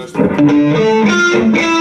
Хорошо.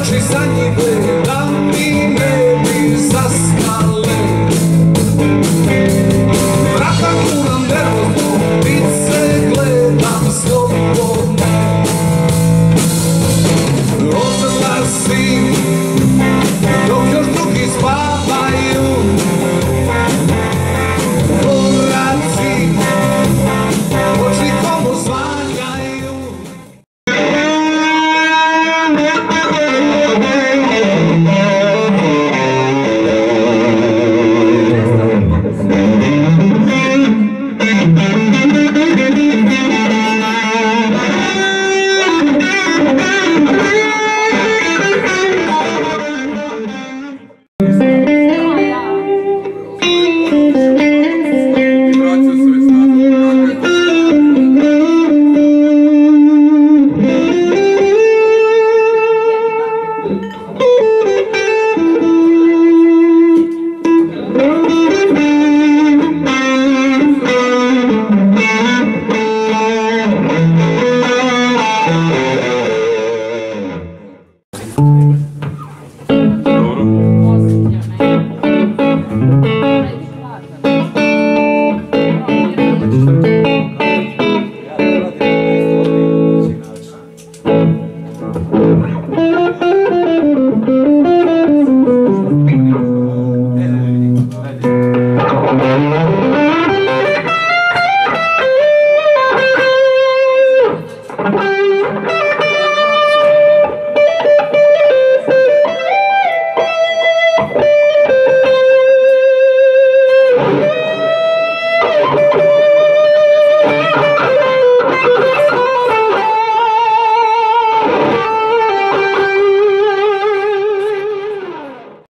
Oči za njive, da mi